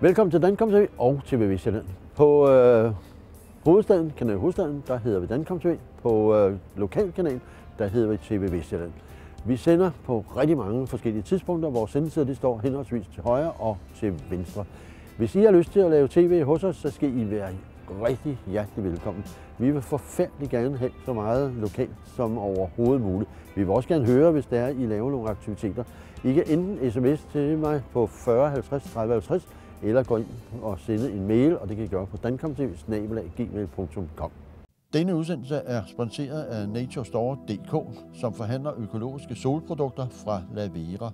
Velkommen til Dankom TV og TV Vestjylland. På øh, hovedstaden, kanal Hovedstaden, der hedder vi Dankom TV. På øh, lokalkanalen, der hedder vi TV Vestjylland. Vi sender på rigtig mange forskellige tidspunkter. Vores sendetider de står henholdsvis til højre og til venstre. Hvis I har lyst til at lave tv hos os, så skal I være rigtig hjertelig velkommen. Vi vil forfærdelig gerne have så meget lokalt som overhovedet muligt. Vi vil også gerne høre, hvis der er, I laver nogle aktiviteter. I kan enten sms til mig på 40 50 30 50, eller gå ind og sende en mail, og det kan I gøre på dankomtv.gmail.com. Denne udsendelse er sponsoreret af naturestore.dk, som forhandler økologiske solprodukter fra Lavera.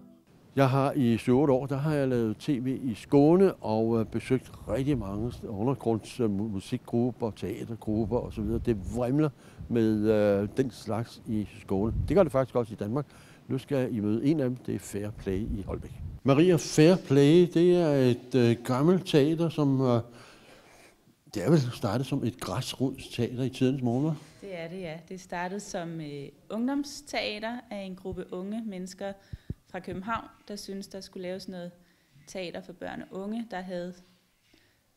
Jeg har i 7 år, der har jeg lavet tv i Skåne og øh, besøgt rigtig mange undergrundsmusikgrupper, teatergrupper osv. Det vrimler med øh, den slags i Skåne. Det gør det faktisk også i Danmark. Nu skal I møde en af dem, det er Fair Play i Holbæk. Maria, Fair Play, det er et øh, gammelt teater, som øh, det er vel startet som et græsrodsteater i tidens måneder? Det er det, ja. Det startede som øh, ungdomsteater af en gruppe unge mennesker fra København, der syntes, der skulle laves noget teater for børn og unge, der havde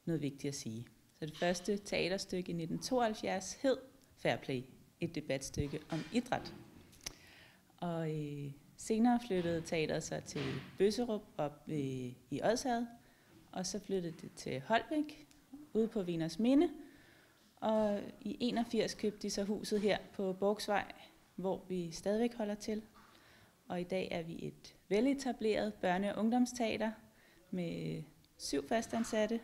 noget vigtigt at sige. Så det første teaterstykke i 1972 hed Fair Play, et debatstykke om idræt. Og øh, senere flyttede teateret så til Bøsserup op i Odshavet, og så flyttede det til Holbæk, ude på Viners Minde. Og i 81 købte de så huset her på Borgsvej, hvor vi stadigvæk holder til. Og i dag er vi et veletableret børne- og ungdomsteater med syv fastansatte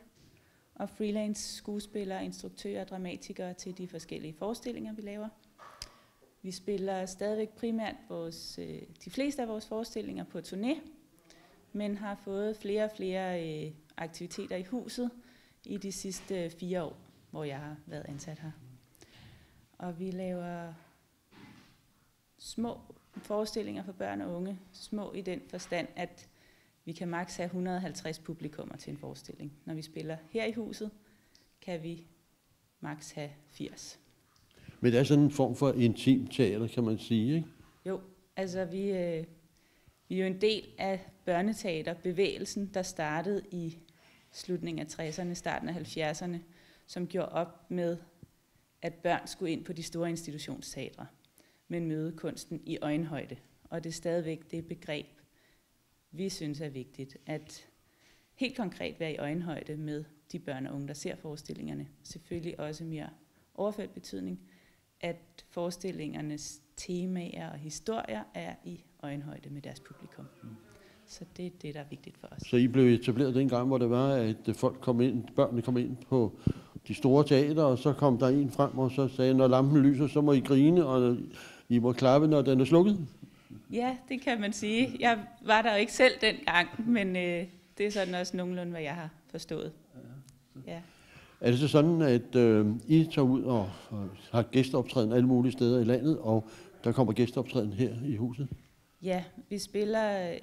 og freelance skuespillere, instruktører og dramatikere til de forskellige forestillinger, vi laver. Vi spiller stadigvæk primært vores, øh, de fleste af vores forestillinger på turné, men har fået flere og flere øh, aktiviteter i huset i de sidste øh, fire år, hvor jeg har været ansat her. Og vi laver små forestillinger for børn og unge. Små i den forstand, at vi kan maks have 150 publikummer til en forestilling. Når vi spiller her i huset, kan vi maks have 80. Men det er sådan en form for intim teater, kan man sige, ikke? Jo, altså vi, øh, vi er jo en del af børneteaterbevægelsen, der startede i slutningen af 60'erne, starten af 70'erne, som gjorde op med, at børn skulle ind på de store institutionsteatre, men møde kunsten i øjenhøjde. Og det er stadigvæk det begreb, vi synes er vigtigt, at helt konkret være i øjenhøjde med de børn og unge, der ser forestillingerne. Selvfølgelig også mere overført betydning, at forestillingernes temaer og historier er i øjenhøjde med deres publikum. Så det er det, der er vigtigt for os. Så I blev etableret dengang, hvor det var, at folk kom ind, børnene kom ind på de store teater, og så kom der en frem og så sagde, når lampen lyser, så må I grine, og I må klappe, når den er slukket? Ja, det kan man sige. Jeg var der jo ikke selv dengang, men øh, det er sådan også nogenlunde, hvad jeg har forstået. Ja. Er det så sådan, at øh, I tager ud og, og har gæsteoptræden alle mulige steder i landet, og der kommer gæsteoptræden her i huset? Ja, vi spiller øh,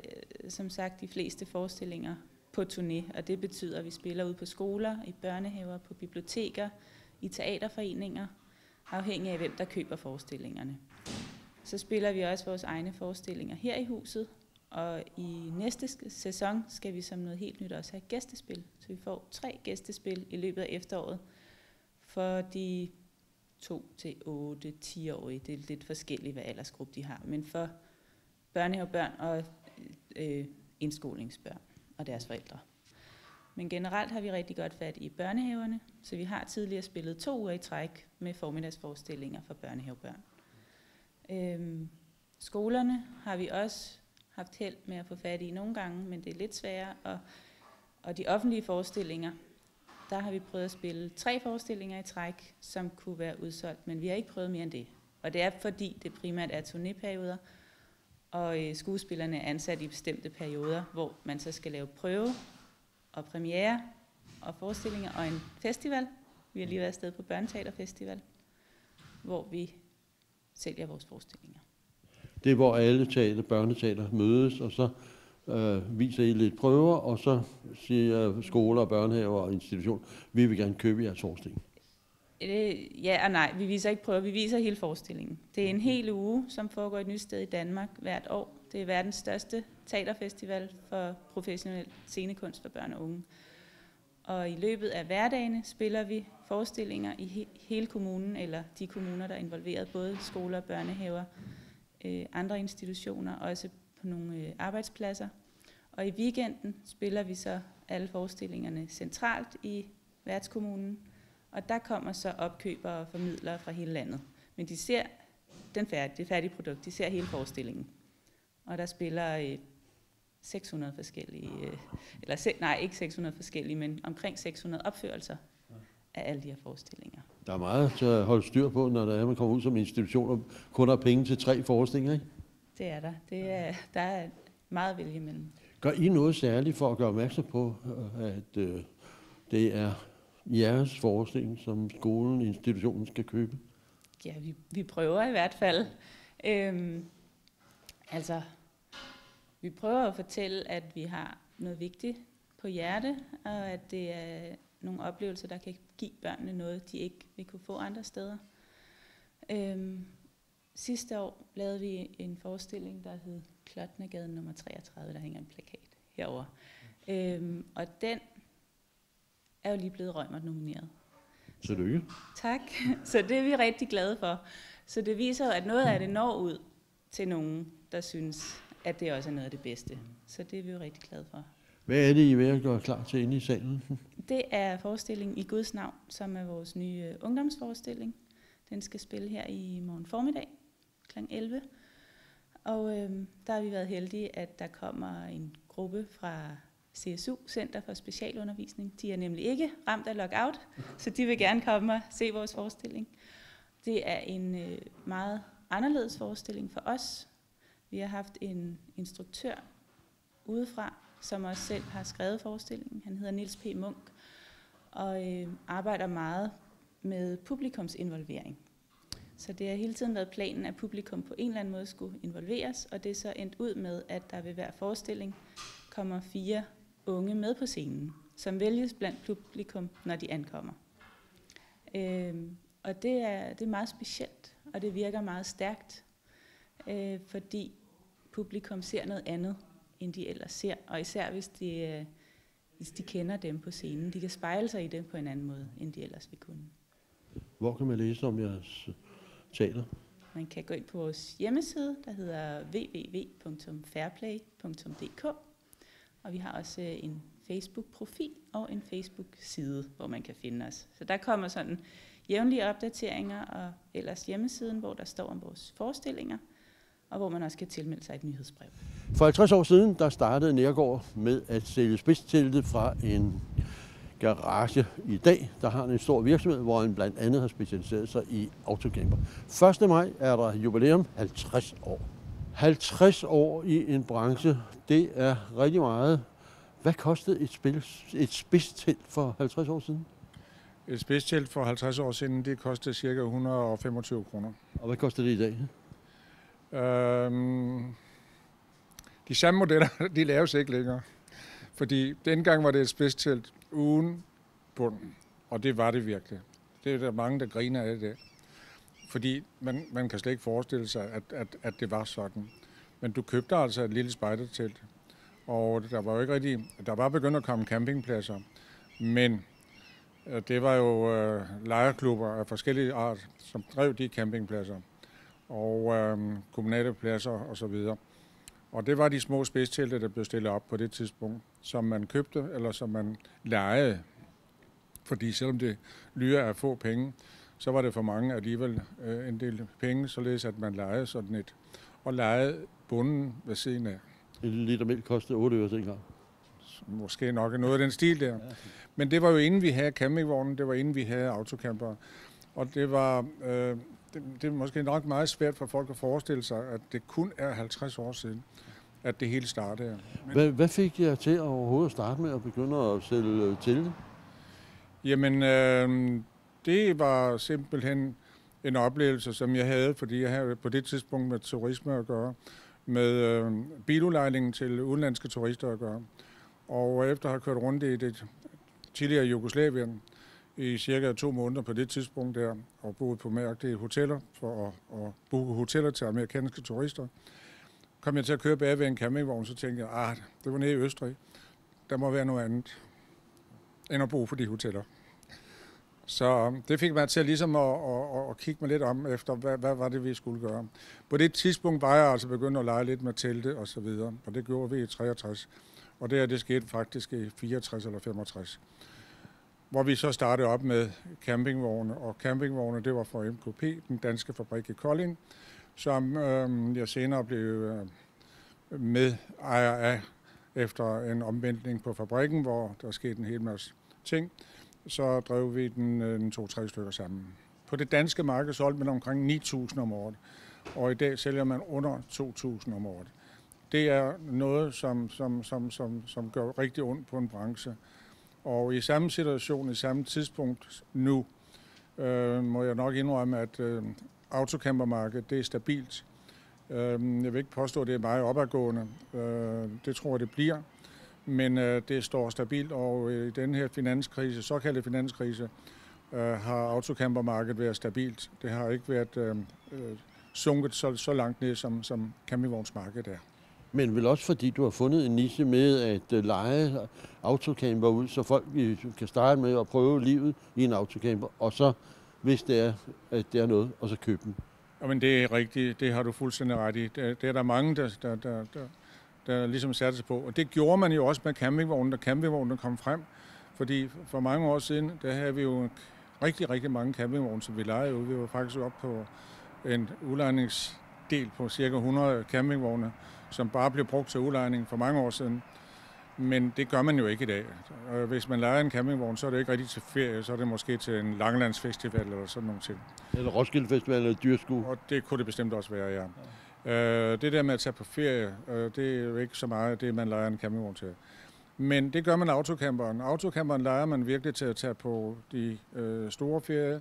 som sagt de fleste forestillinger på turné, og det betyder, at vi spiller ud på skoler, i børnehaver, på biblioteker, i teaterforeninger, afhængig af hvem der køber forestillingerne. Så spiller vi også vores egne forestillinger her i huset, og i næste sæson skal vi som noget helt nyt også have gæstespil. Så vi får tre gæstespil i løbet af efteråret for de 2 til 8 10-årige. Det er lidt forskelligt, hvad aldersgruppe de har. Men for børnehavebørn og øh, indskolingsbørn og deres forældre. Men generelt har vi rigtig godt fat i børnehaverne, så vi har tidligere spillet to uger i træk med formiddagsforestillinger for børnehavebørn. Øhm, skolerne har vi også haft held med at få fat i nogle gange, men det er lidt sværere. Og, og de offentlige forestillinger, der har vi prøvet at spille tre forestillinger i træk, som kunne være udsolgt, men vi har ikke prøvet mere end det. Og det er fordi, det primært er turnéperioder, og øh, skuespillerne er ansat i bestemte perioder, hvor man så skal lave prøve og premiere og forestillinger og en festival. Vi har lige været afsted på Børneteaterfestival, hvor vi sælger vores forestillinger. Det er, hvor alle teater, børneteater mødes, og så øh, viser I lidt prøver, og så siger skoler, børnehaver og institutioner, vi vil gerne købe jeres forestilling. Øh, ja og nej, vi viser ikke prøver, vi viser hele forestillingen. Det er en hel uge, som foregår et nyt sted i Danmark hvert år. Det er verdens største teaterfestival for professionel scenekunst for børn og unge. Og i løbet af hverdagene spiller vi forestillinger i he- hele kommunen, eller de kommuner, der er involveret, både skoler, børnehaver, øh, andre institutioner, også på nogle øh, arbejdspladser. Og i weekenden spiller vi så alle forestillingerne centralt i værtskommunen, og der kommer så opkøbere og formidlere fra hele landet. Men de ser den færdige, det færdige produkt, de ser hele forestillingen. Og der spiller øh, 600 forskellige, øh, eller se, nej, ikke 600 forskellige, men omkring 600 opførelser af alle de her forestillinger. Der er meget at holde styr på, når der er, man kommer ud som institution og kun har penge til tre forestillinger. Ikke? Det er der. Det er, der er meget vælge imellem. Gør I noget særligt for at gøre opmærksom på, øh, at øh, det er jeres forestilling, som skolen, institutionen skal købe? Ja, vi, vi prøver i hvert fald. Øhm, altså, vi prøver at fortælle, at vi har noget vigtigt på hjerte, og at det er nogle oplevelser, der kan give børnene noget, de ikke vil kunne få andre steder. Øhm, sidste år lavede vi en forestilling, der hed Klottnegade nummer 33, der hænger en plakat herover. Øhm, og den er jo lige blevet Rømert nomineret. Tillykke. Tak. Så det er vi rigtig glade for. Så det viser jo, at noget af det når ud til nogen, der synes, at det også er noget af det bedste. Så det er vi jo rigtig glade for. Hvad er det, I er ved at gøre klar til inde i salen? Det er forestillingen i Guds navn, som er vores nye øh, ungdomsforestilling. Den skal spille her i morgen formiddag kl. 11. Og øh, der har vi været heldige, at der kommer en gruppe fra CSU, Center for Specialundervisning. De er nemlig ikke ramt af lockout, så de vil gerne komme og se vores forestilling. Det er en øh, meget anderledes forestilling for os. Vi har haft en instruktør udefra, som også selv har skrevet forestillingen. Han hedder Nils P. Munk og øh, arbejder meget med publikumsinvolvering. Så det har hele tiden været planen, at publikum på en eller anden måde skulle involveres, og det er så endt ud med, at der ved hver forestilling kommer fire unge med på scenen, som vælges blandt publikum, når de ankommer. Øh, og det er, det er meget specielt, og det virker meget stærkt, øh, fordi publikum ser noget andet, end de ellers ser, og især hvis de, øh, hvis de kender dem på scenen. De kan spejle sig i dem på en anden måde, end de ellers vil kunne. Hvor kan man læse om jeres teater? Man kan gå ind på vores hjemmeside, der hedder www.fairplay.dk, og vi har også øh, en Facebook-profil og en Facebook-side, hvor man kan finde os. Så der kommer sådan jævnlige opdateringer, og ellers hjemmesiden, hvor der står om vores forestillinger, og hvor man også kan tilmelde sig et nyhedsbrev. For 50 år siden, der startede Nærgaard med at sælge spidsteltet fra en garage. I dag, der har han en stor virksomhed, hvor han blandt andet har specialiseret sig i autocamper. 1. maj er der jubilæum 50 år. 50 år i en branche, det er rigtig meget. Hvad kostede et, spil, et spidstelt for 50 år siden? Et spidstelt for 50 år siden, det kostede ca. 125 kroner. Og hvad koster det i dag? Øhm, de samme modeller, de laves ikke længere. Fordi dengang var det et spidstelt uden bund, og det var det virkelig. Det er der mange, der griner af det. Fordi man, man kan slet ikke forestille sig, at, at, at det var sådan. Men du købte altså et lille spejdertelt, og der var jo ikke rigtig, der var begyndt at komme campingpladser, men øh, det var jo øh, lejerklubber af forskellige art, som drev de campingpladser, og øh, kommunale pladser osv. Og det var de små spidstelte, der blev stillet op på det tidspunkt, som man købte, eller som man lejede. Fordi selvom det lyder af få penge, så var det for mange alligevel øh, en del penge, således at man lejede sådan et. Og lejede bunden ved siden af. En liter mælk kostede 8 øre dengang. Måske nok noget af den stil der. Men det var jo inden vi havde campingvognen, det var inden vi havde autocamper. Og det var, øh, det, det er måske nok meget svært for folk at forestille sig, at det kun er 50 år siden, at det hele startede. Men, Hvad, hvad fik jer til at overhovedet starte med at begynde at sælge til? jamen, øh, det var simpelthen en oplevelse, som jeg havde, fordi jeg havde på det tidspunkt med turisme at gøre, med øh, biludlejningen til udenlandske turister at gøre. Og efter at have kørt rundt i det tidligere Jugoslavien i cirka to måneder på det tidspunkt der, og boet på mærkelige hoteller for at, at booke hoteller til amerikanske turister, kom jeg til at køre bag ved en campingvogn, så tænkte jeg, ah, det var nede i Østrig. Der må være noget andet. end at bo på de hoteller. Så um, det fik mig til ligesom at, at, at kigge mig lidt om efter, hvad, hvad var det, vi skulle gøre. På det tidspunkt var jeg altså begyndt at lege lidt med telte og så videre, og det gjorde vi i 63. Og det her, det skete faktisk i 64 eller 65. Hvor vi så startede op med campingvogne, og campingvogne, det var fra MKP, den danske fabrik i Kolding, som øh, jeg senere blev øh, med ejer af efter en omvendning på fabrikken, hvor der skete en hel masse ting så drev vi den øh, to-tre stykker sammen. På det danske marked solgte man omkring 9.000 om året, og i dag sælger man under 2.000 om året. Det er noget, som, som, som, som, som gør rigtig ondt på en branche. Og i samme situation, i samme tidspunkt nu, øh, må jeg nok indrømme, at øh, autocampermarkedet det er stabilt. Øh, jeg vil ikke påstå, at det er meget opadgående. Øh, det tror jeg, det bliver men øh, det står stabilt, og øh, i den her finanskrise, såkaldte finanskrise, øh, har autocampermarkedet været stabilt. Det har ikke været øh, øh, sunket så, så langt ned, som, som campingvognsmarkedet er. Men vel også fordi du har fundet en niche med at øh, lege autocamper ud, så folk kan starte med at prøve livet i en autocamper, og så, hvis det er, at det er noget, og så købe den. Jamen det er rigtigt, det har du fuldstændig ret i. Det, det er der mange, der, der, der, der, der ligesom satte sig på. Og det gjorde man jo også med campingvognen, da campingvognen kom frem. Fordi for mange år siden, der havde vi jo rigtig, rigtig mange campingvogne, som vi lejede ud. Vi var faktisk op på en udlejningsdel på cirka 100 campingvogne, som bare blev brugt til udlejning for mange år siden. Men det gør man jo ikke i dag. Hvis man lejer en campingvogn, så er det ikke rigtig til ferie, så er det måske til en Langlandsfestival eller sådan nogle ting. Eller Roskilde Festival eller Dyrskue. Og det kunne det bestemt også være, ja. Øh, det der med at tage på ferie, øh, det er jo ikke så meget det, man leger en campingvogn til. Men det gør man autocamperen. Autocamperen leger man virkelig til at tage på de øh, store ferie,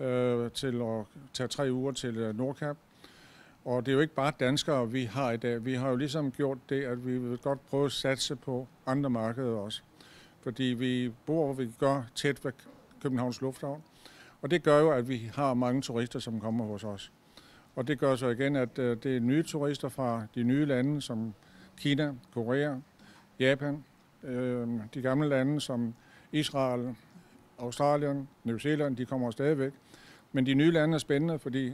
øh, til at tage tre uger til øh, Nordkap. Og det er jo ikke bare danskere, vi har i dag. Vi har jo ligesom gjort det, at vi vil godt prøve at satse på andre markeder også. Fordi vi bor, hvor vi gør tæt ved Københavns Lufthavn. Og det gør jo, at vi har mange turister, som kommer hos os. Og det gør så igen, at øh, det er nye turister fra de nye lande, som Kina, Korea, Japan, øh, de gamle lande som Israel, Australien, New Zealand, de kommer stadigvæk. Men de nye lande er spændende, fordi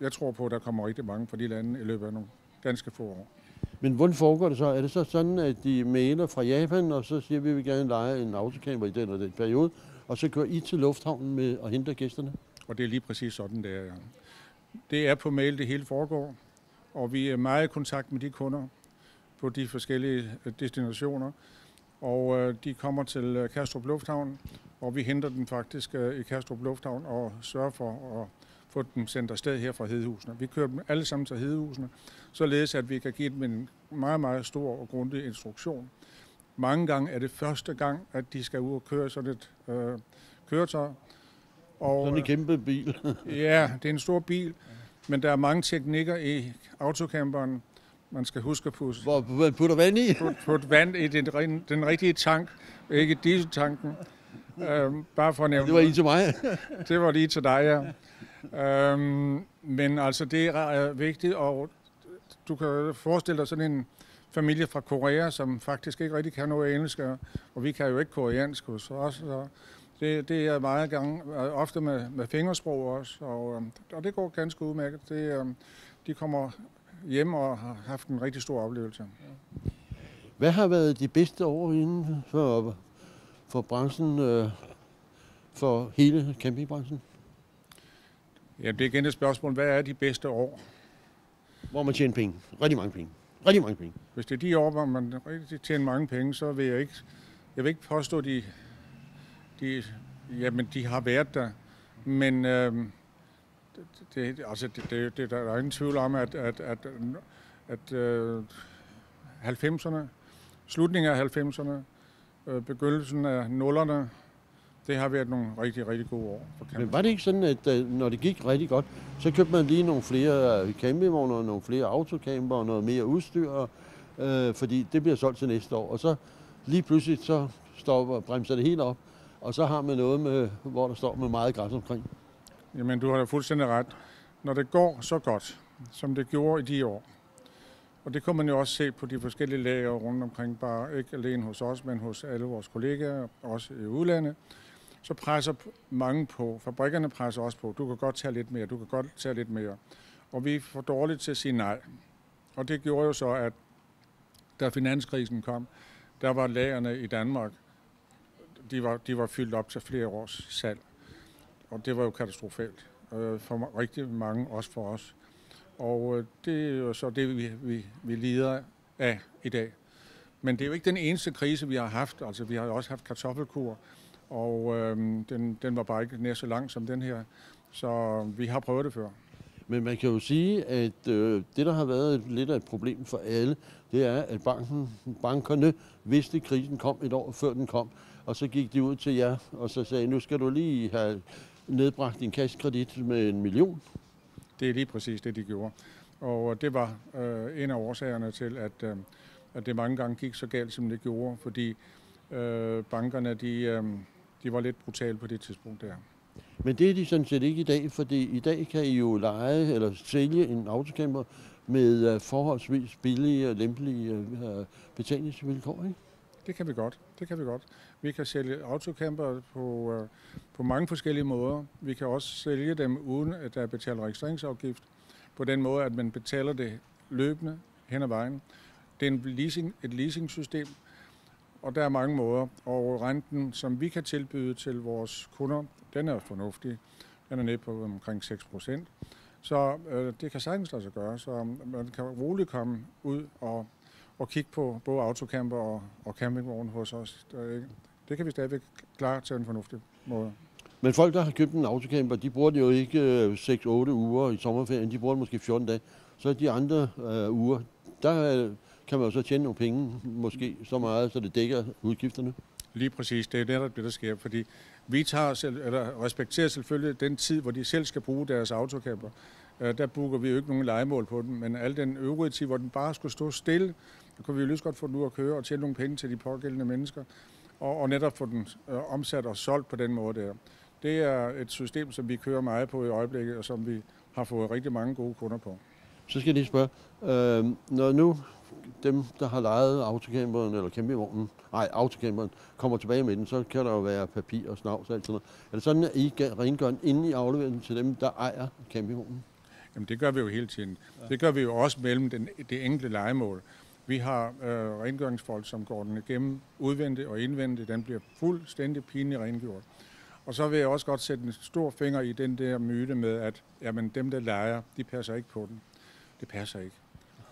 jeg tror på, at der kommer rigtig mange fra de lande i løbet af nogle ganske få år. Men hvordan foregår det så? Er det så sådan, at de mailer fra Japan, og så siger vi, at vi gerne lege en autocamper i den og den periode, og så kører I til lufthavnen med og henter gæsterne? Og det er lige præcis sådan, det er. Det er på mail, det hele foregår, og vi er meget i kontakt med de kunder på de forskellige øh, destinationer. Og øh, de kommer til øh, Kastrup Lufthavn, og vi henter dem faktisk i Kastrup Lufthavn og sørger for at få dem sendt afsted her fra Hedehusene. Vi kører dem alle sammen til Hedehusene, således at vi kan give dem en meget, meget stor og grundig instruktion. Mange gange er det første gang, at de skal ud og køre sådan et øh, køretøj, og, Sådan en kæmpe bil. ja, det er en stor bil, men der er mange teknikker i autocamperen, man skal huske på. Hvor man putter vand i? Put, put vand i den, den rigtige tank, ikke dieseltanken. Øhm, bare for at nævne. Det var lige til mig. det var lige til dig, ja. Øhm, men altså, det er vigtigt, og du kan forestille dig sådan en familie fra Korea, som faktisk ikke rigtig kan noget engelsk, og vi kan jo ikke koreansk hos os. Så det, det er meget gange, øh, ofte med, med fingersprog også, og, øhm, og det går ganske udmærket. Det, øhm, de kommer hjem og har haft en rigtig stor oplevelse. Hvad har været de bedste år inden for, for branchen, øh, for hele campingbranchen? Ja, det er igen et spørgsmål. Hvad er de bedste år? Hvor man tjener penge. Rigtig mange penge. Rigtig mange penge. Hvis det er de år, hvor man rigtig tjener mange penge, så vil jeg ikke, jeg vil ikke påstå, at de de, jamen, de har været der. Men øh, det, altså, det, det, det, der er ingen tvivl om, at, at, at, at øh, 90'erne, slutningen af 90'erne, øh, begyndelsen af nullerne, det har været nogle rigtig, rigtig gode år for Men var det ikke sådan, at øh, når det gik rigtig godt, så købte man lige nogle flere campingvogne, nogle flere autocamper og noget mere udstyr, øh, fordi det bliver solgt til næste år. Og så lige pludselig så stopper, bremser det helt op, og så har man noget, med, hvor der står med meget græs omkring. Jamen, du har da fuldstændig ret. Når det går så godt, som det gjorde i de år, Og det kunne man jo også se på de forskellige lager rundt omkring, bare ikke alene hos os, men hos alle vores kollegaer, også i udlandet. Så presser mange på, fabrikkerne presser også på, du kan godt tage lidt mere, du kan godt tage lidt mere. Og vi er for dårligt til at sige nej. Og det gjorde jo så, at da finanskrisen kom, der var lagerne i Danmark, de var, de var fyldt op til flere års salg. Og det var jo katastrofalt øh, for rigtig mange, også for os. Og øh, det er jo så det, vi, vi, vi lider af i dag. Men det er jo ikke den eneste krise, vi har haft. Altså, vi har jo også haft kartoffelkur, og øh, den, den var bare ikke nær så lang som den her. Så vi har prøvet det før. Men man kan jo sige, at øh, det, der har været lidt af et problem for alle, det er, at banken, bankerne vidste, at krisen kom et år før den kom. Og så gik de ud til jer, og så sagde, nu skal du lige have nedbragt din kassekredit med en million. Det er lige præcis det, de gjorde. Og det var øh, en af årsagerne til, at, øh, at det mange gange gik så galt, som det gjorde, fordi øh, bankerne de, øh, de var lidt brutale på det tidspunkt der. Men det er de sådan set ikke i dag, fordi i dag kan I jo lege eller sælge en autocamper med uh, forholdsvis billige og lempelige uh, betalingsvilkår, ikke? Det kan vi godt. Det kan vi godt. Vi kan sælge autocamper på, uh, på mange forskellige måder. Vi kan også sælge dem uden at der betaler registreringsafgift. På den måde, at man betaler det løbende hen ad vejen. Det er en leasing, et leasing-system, og der er mange måder. Og renten, som vi kan tilbyde til vores kunder, den er fornuftig. Den er nede på omkring 6 procent. Så øh, det kan sagtens lade sig gøre, så øh, man kan roligt komme ud og, og kigge på både autocamper og, og campingvogn hos os. Det kan vi stadigvæk klare til en fornuftig måde. Men folk, der har købt en autocamper, de bruger det jo ikke øh, 6-8 uger i sommerferien, de bruger det måske 14 dage. Så de andre øh, uger, der kan man jo så tjene nogle penge, måske så meget, så det dækker udgifterne. Lige præcis, det er netop det, der sker, fordi vi tager selv, eller respekterer selvfølgelig den tid, hvor de selv skal bruge deres autocamper. Øh, der booker vi jo ikke nogen legemål på den, men al den øvrige tid, hvor den bare skulle stå stille, så kunne vi jo lige godt få den ud at køre og tjene nogle penge til de pågældende mennesker, og, og netop få den øh, omsat og solgt på den måde der. Det er et system, som vi kører meget på i øjeblikket, og som vi har fået rigtig mange gode kunder på. Så skal jeg lige spørge, øh, når nu dem, der har lejet autocamperen eller campingvognen, nej, autocamperen, kommer tilbage med den, så kan der jo være papir og snavs og alt sådan noget. Er det sådan, at I rengør den, inden I afleverer den til dem, der ejer campingvognen? Jamen det gør vi jo hele tiden. Det gør vi jo også mellem den, det enkelte legemål. Vi har øh, rengøringsfolk, som går den igennem udvendigt og indvendigt. Den bliver fuldstændig pinligt rengjort. Og så vil jeg også godt sætte en stor finger i den der myte med, at jamen, dem, der leger, de passer ikke på den. Det passer ikke.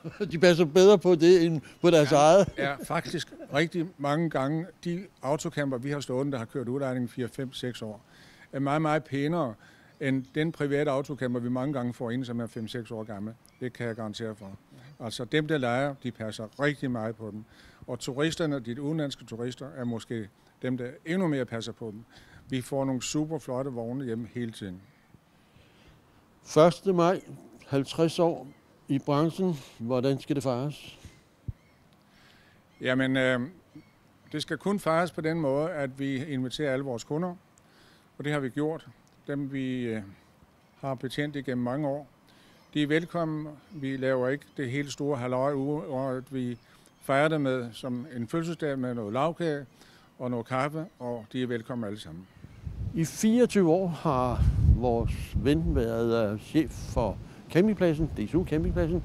De passer bedre på det end på deres ja, eget. Ja, faktisk rigtig mange gange. De autocamper, vi har stående, der har kørt udlejning 4, 5, 6 år, er meget, meget pænere end den private autocamper, vi mange gange får ind, som er 5-6 år gammel. Det kan jeg garantere for. Altså dem, der leger, de passer rigtig meget på dem. Og turisterne, de udenlandske turister, er måske dem, der endnu mere passer på dem. Vi får nogle super flotte vogne hjemme hele tiden. 1. maj, 50 år i branchen. Hvordan skal det fejres? Jamen, øh, det skal kun fejres på den måde, at vi inviterer alle vores kunder, og det har vi gjort. Dem vi øh, har betjent igennem mange år. De er velkommen. Vi laver ikke det helt store halvøje uge, og at vi fejrer det med som en fødselsdag med noget lavkage og noget kaffe, og de er velkommen alle sammen. I 24 år har vores ven været øh, chef for campingpladsen, DSU campingpladsen.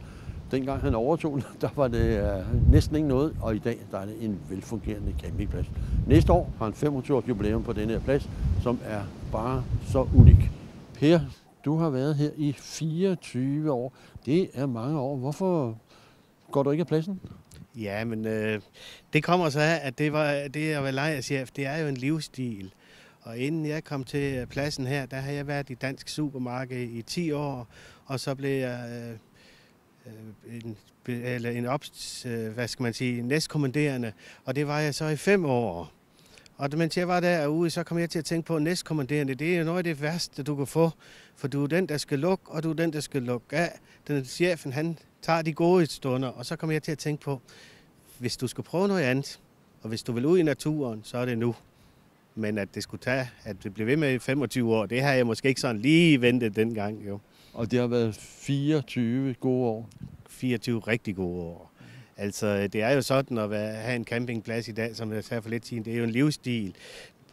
Dengang han overtog der var det uh, næsten ikke noget, og i dag der er det en velfungerende campingplads. Næste år har han 25 års jubilæum på denne her plads, som er bare så unik. Per, du har været her i 24 år. Det er mange år. Hvorfor går du ikke af pladsen? Ja, men øh, det kommer så af, at det, var, det at være lejerchef, det er jo en livsstil. Og inden jeg kom til pladsen her, der har jeg været i Dansk Supermarked i 10 år, og så blev jeg øh, øh, en, eller en op, øh, hvad skal man sige, næstkommanderende, og det var jeg så i fem år. Og mens jeg var derude, så kom jeg til at tænke på, at næstkommanderende, det er jo noget af det værste, du kan få. For du er den, der skal lukke, og du er den, der skal lukke af. Den chefen, han tager de gode stunder. Og så kom jeg til at tænke på, hvis du skal prøve noget andet, og hvis du vil ud i naturen, så er det nu. Men at det skulle tage, at det blev ved med i 25 år, det har jeg måske ikke sådan lige ventet dengang, jo. Og det har været 24 gode år. 24 rigtig gode år. Altså, det er jo sådan at være, have en campingplads i dag, som jeg sagde for lidt siden, det er jo en livsstil.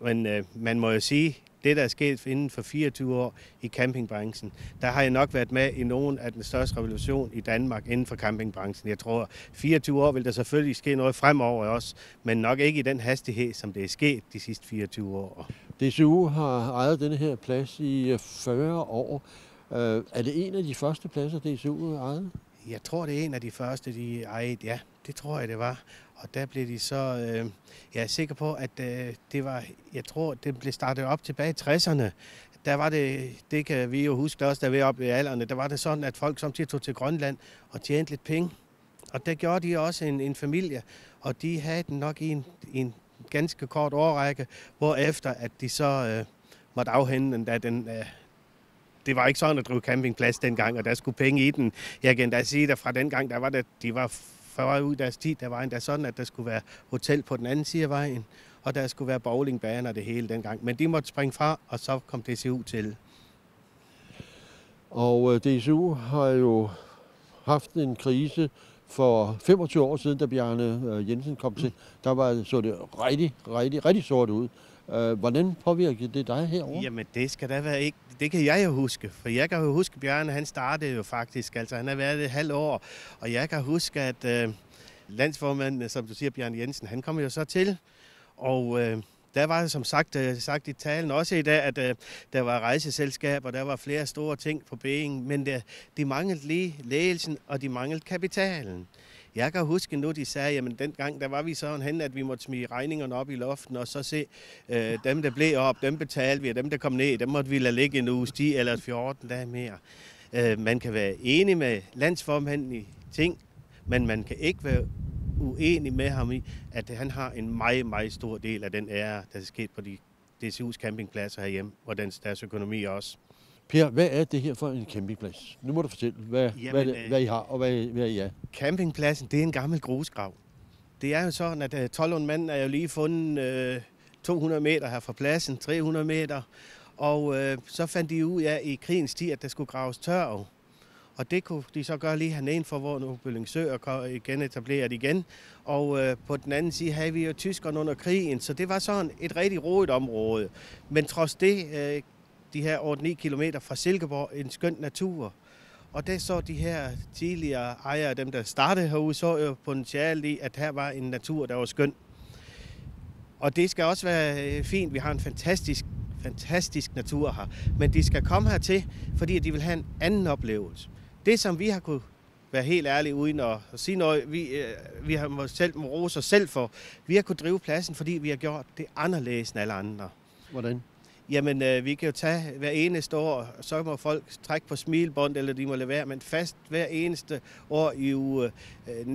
Men øh, man må jo sige, det der er sket inden for 24 år i campingbranchen, der har jeg nok været med i nogen af den største revolution i Danmark inden for campingbranchen. Jeg tror, 24 år vil der selvfølgelig ske noget fremover også, men nok ikke i den hastighed, som det er sket de sidste 24 år. DCU har ejet denne her plads i 40 år. Øh, er det en af de første pladser, DCU ejede? Jeg tror, det er en af de første, de ejede. Ja, det tror jeg, det var. Og der blev de så... Øh, jeg er sikker på, at øh, det var... Jeg tror, det blev startet op tilbage i 60'erne. Der var det, det kan vi jo huske også, der vi op i alderne, der var det sådan, at folk samtidig tog til Grønland og tjente lidt penge. Og der gjorde de også en, en familie, og de havde den nok i en, i en ganske kort årrække, hvor efter at de så øh, måtte afhænde den, da den, øh, det var ikke sådan at drive campingplads dengang, og der skulle penge i den. Jeg kan da sige, at fra den gang, der var det, de var før ud deres tid, der var endda sådan, at der skulle være hotel på den anden side af vejen, og der skulle være bowlingbaner og det hele dengang. Men de måtte springe fra, og så kom DCU til. Og øh, DCU har jo haft en krise for 25 år siden, da Bjarne øh, Jensen kom til. Der var, så det rigtig, rigtig, rigtig sort ud. Øh, hvordan påvirker det dig herovre? Jamen, det skal da være ikke det kan jeg jo huske, for jeg kan jo huske, at Bjørn han startede jo faktisk, altså han har været et halvt år, og jeg kan huske, at øh, landsformanden, som du siger, Bjørn Jensen, han kom jo så til, og øh, der var som sagt, øh, sagt i talen også i dag, at øh, der var rejseselskaber, der var flere store ting på bæringen, men der, de manglede lige lægelsen, og de manglede kapitalen. Jeg kan huske nu, de sagde, jamen dengang, der var vi sådan hen, at vi måtte smide regningerne op i loften, og så se øh, dem, der blev op, dem betalte vi, og dem, der kom ned, dem måtte vi lade ligge en uge, 10 eller 14 dage mere. Øh, man kan være enig med landsformanden i ting, men man kan ikke være uenig med ham i, at han har en meget, meget stor del af den ære, der er sket på de DCU's campingpladser herhjemme, og den, deres økonomi også. Per, hvad er det her for en campingplads? Nu må du fortælle, hvad, Jamen, hvad, det, hvad I har og hvad, hvad I er. Campingpladsen, det er en gammel grusgrav. Det er jo sådan, at uh, øh, 12 mand er jo lige fundet uh, 200 meter her fra pladsen, 300 meter. Og uh, så fandt de ud af i krigens tid, at der skulle graves tørv. Og det kunne de så gøre lige hernede for, hvor nu Bøllingsø og igen etableret igen. Og uh, på den anden side havde vi jo tyskerne under krigen, så det var sådan et rigtig rodet område. Men trods det uh, de her 8-9 km fra Silkeborg en skøn natur. Og det så de her tidligere ejere, dem der startede herude, så jo potentiale i, at her var en natur, der var skøn. Og det skal også være øh, fint. Vi har en fantastisk, fantastisk natur her. Men de skal komme hertil, fordi de vil have en anden oplevelse. Det, som vi har kunne være helt ærlige uden at, sige noget, vi, øh, vi har selv må rose os selv for. Vi har kunne drive pladsen, fordi vi har gjort det anderledes end alle andre. Hvordan? Jamen, øh, vi kan jo tage hver eneste år, så må folk trække på smilbånd, eller de må lade være, men fast hver eneste år i uge øh,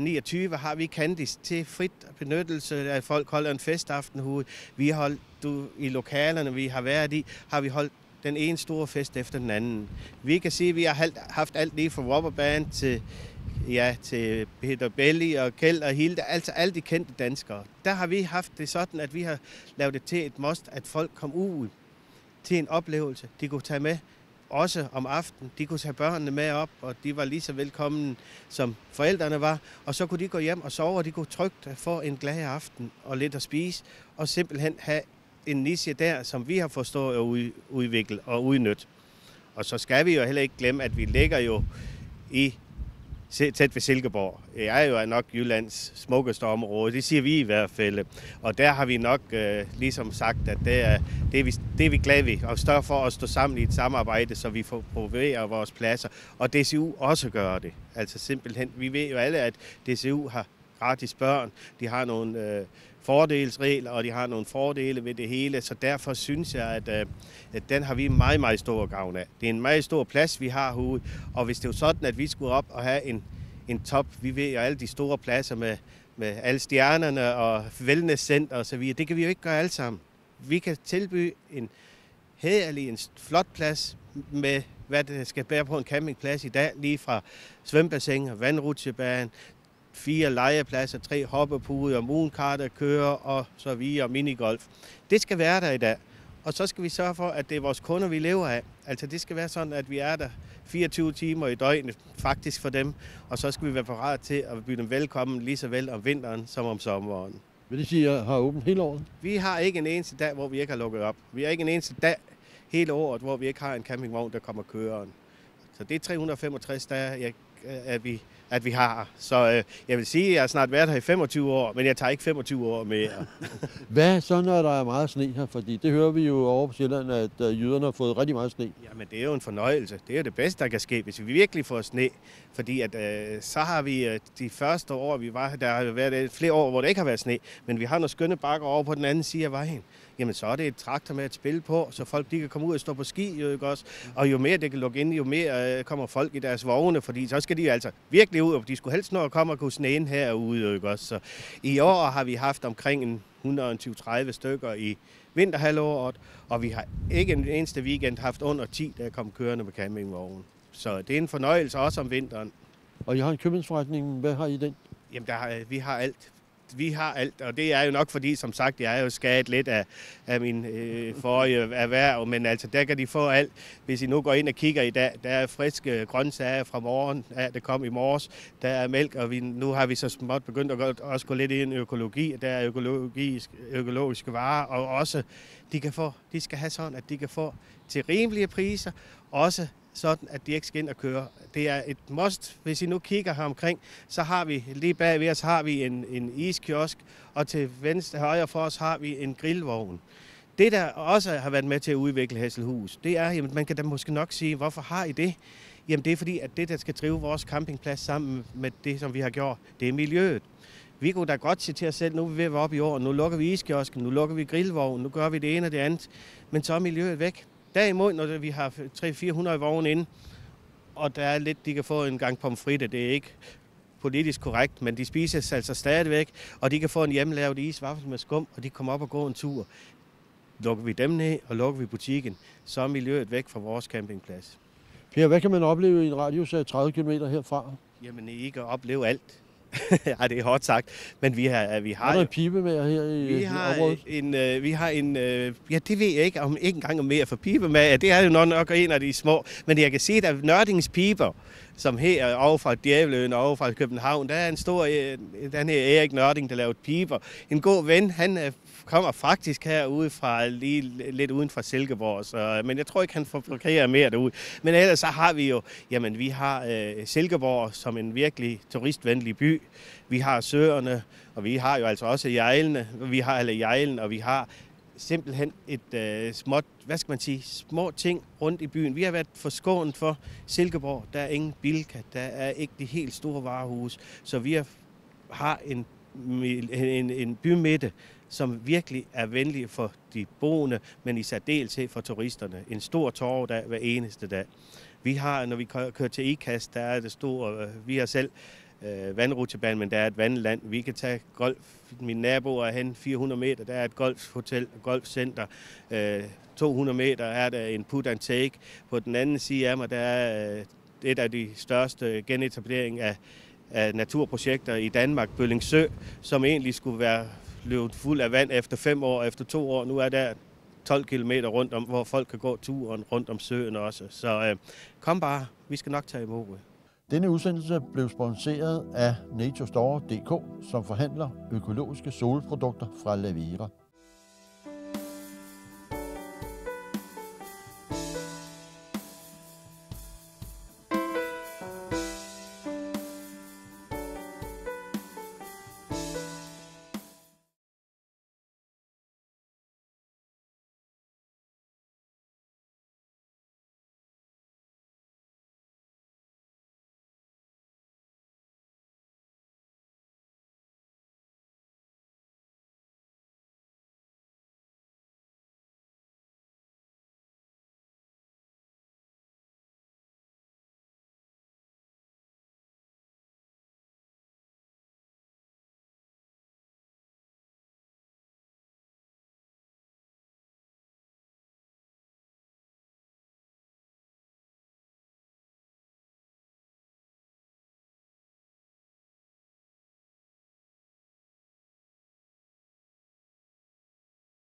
29 øh, har vi Candice til frit benyttelse, at folk holder en festaften. Vi har holdt du, i lokalerne, vi har været i, har vi holdt den ene store fest efter den anden. Vi kan sige, at vi har haft alt lige fra rubberband til ja, til Peter Belli og Kjeld og Hilde, altså alle de kendte danskere. Der har vi haft det sådan, at vi har lavet det til et must, at folk kom ud til en oplevelse, de kunne tage med, også om aftenen. De kunne tage børnene med op, og de var lige så velkommen, som forældrene var. Og så kunne de gå hjem og sove, og de kunne trygt få en glad aften og lidt at spise, og simpelthen have en niche der, som vi har forstået at udvikle og udnytte. Og så skal vi jo heller ikke glemme, at vi ligger jo i tæt ved Silkeborg. Jeg er jo nok Jyllands smukkeste område, det siger vi i hvert fald. Og der har vi nok øh, ligesom sagt, at det er, det, er vi, det er vi glade ved, og større for at stå sammen i et samarbejde, så vi får proverer vores pladser. Og DCU også gør det. Altså simpelthen, vi ved jo alle, at DCU har gratis børn, de har nogle øh, fordelsregler, og de har nogle fordele ved det hele, så derfor synes jeg, at, øh, at den har vi meget, meget stor gavn af. Det er en meget stor plads, vi har herude, og hvis det var sådan, at vi skulle op og have en, en top, vi ved jo alle de store pladser med, med alle stjernerne og wellnesscenter og så videre, det kan vi jo ikke gøre alle sammen. Vi kan tilbyde en hæderlig, en flot plads med hvad det skal bære på en campingplads i dag, lige fra svømmebassin og vandrutsjebane fire legepladser, tre hoppepuder, moonkarter kører og så videre, minigolf. Det skal være der i dag. Og så skal vi sørge for, at det er vores kunder, vi lever af. Altså det skal være sådan, at vi er der 24 timer i døgnet, faktisk for dem. Og så skal vi være parat til at byde dem velkommen lige så vel om vinteren som om sommeren. Vil det sige, at I har åbent hele året? Vi har ikke en eneste dag, hvor vi ikke har lukket op. Vi har ikke en eneste dag hele året, hvor vi ikke har en campingvogn, der kommer køreren. Så det er 365 dage, at, vi, at vi har. Så øh, jeg vil sige, at jeg har snart været her i 25 år, men jeg tager ikke 25 år mere. Hvad så, når der er meget sne her? Fordi det hører vi jo over på Sjælland, at øh, jyderne har fået rigtig meget sne. Jamen, det er jo en fornøjelse. Det er jo det bedste, der kan ske, hvis vi virkelig får sne. Fordi at, øh, så har vi øh, de første år, vi var her, der har været flere år, hvor der ikke har været sne, men vi har nogle skønne bakker over på den anden side af vejen. Jamen, så er det et traktor med at spille på, så folk de kan komme ud og stå på ski, jo, ikke også? Og jo mere det kan lukke ind, jo mere øh, kommer folk i deres vogne, fordi så skal de altså virkelig ud, og de skulle helst nå at komme og kunne sne ind herude, jo, ikke også? Så i år har vi haft omkring en 120-30 stykker i vinterhalvåret, og vi har ikke en eneste weekend haft under 10, der kom kørende med campingvognen. Så det er en fornøjelse også om vinteren. Og I har en købmandsforretning. Hvad har I i den? Jamen, der har, vi har alt. Vi har alt, og det er jo nok fordi, som sagt, jeg er jo skadet lidt af, af min øh, forrige erhverv, men altså, der kan de få alt. Hvis I nu går ind og kigger i dag, der er friske grøntsager fra morgen, ja, det kom i morges, der er mælk, og vi, nu har vi så småt begyndt at gå, også gå lidt ind i økologi, der er økologisk, økologiske varer, og også, de, kan få, de skal have sådan, at de kan få til rimelige priser, også sådan at de ikke skal ind og køre. Det er et must. Hvis I nu kigger her omkring, så har vi lige bag ved os har vi en, en iskiosk, og til venstre højre for os har vi en grillvogn. Det, der også har været med til at udvikle Hesselhus, det er, jamen man kan da måske nok sige, hvorfor har I det? Jamen det er fordi, at det, der skal drive vores campingplads sammen med det, som vi har gjort, det er miljøet. Vi kunne da godt sige til os selv, nu er vi ved at være oppe i år, nu lukker vi iskiosken, nu lukker vi grillvognen, nu gør vi det ene og det andet, men så er miljøet væk. Derimod, når vi har 300-400 vogne inde, og der er lidt, de kan få en gang pomfritte, det er ikke politisk korrekt, men de spises altså stadigvæk, og de kan få en hjemmelavet isvaffel med skum, og de kommer op og går en tur. Lukker vi dem ned, og lukker vi butikken, så er miljøet væk fra vores campingplads. Per, hvad kan man opleve i en radius af 30 km herfra? Jamen, I kan opleve alt. ja, det er hårdt sagt, men vi har, vi har er der en pibe med her i, vi i har området? en, øh, vi har en, øh, ja det ved jeg ikke, om ikke engang mere for pibe med, det er jo nok, nok en af de små, men jeg kan sige, at der er Nørdings piber, som her over fra Djævløen og over fra København, der er en stor, øh, den her Erik Nørding, der laver piber. En god ven, han øh, kommer faktisk herude fra lige lidt uden for Silkeborg, så, men jeg tror ikke, han fabrikerer mere derude. Men ellers så har vi jo, jamen vi har øh, Silkeborg som en virkelig turistvenlig by. Vi har Søerne, og vi har jo altså også Jejlene, vi har alle Jejlen, og vi har simpelthen et øh, småt, hvad skal man sige, små ting rundt i byen. Vi har været forskånet for Silkeborg. Der er ingen Bilka, der er ikke de helt store varehus. Så vi har, har en, en, en bymidte, som virkelig er venlig for de boende, men i særdeleshed for turisterne. En stor torvedag hver eneste dag. Vi har, når vi kører til IKAST, der er det store, øh, vi har selv øh, vandrutsjebane, men der er et vandland. Vi kan tage golf. Min nabo er hen 400 meter, der er et golfhotel, golfcenter. Øh, 200 meter er der en put and take. På den anden side af mig, der er øh, et af de største genetablering af, af naturprojekter i Danmark, Bøllingsø, som egentlig skulle være blevet fuld af vand efter fem år, efter to år. Nu er der 12 km rundt om, hvor folk kan gå turen rundt om søen også. Så øh, kom bare, vi skal nok tage imod. Denne udsendelse blev sponsoreret af NatureStore.dk, som forhandler økologiske solprodukter fra Lavera.